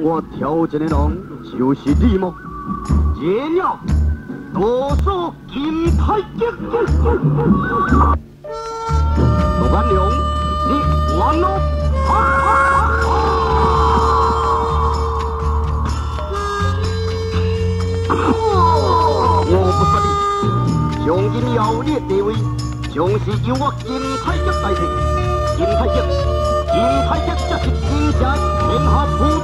我挑战的人就是你吗？夜鸟，多少金太极。陆安良，你。完了！我不你，从今以后你。的地位，就是由我金太极代替。金太极，金太极，这是天下天下一。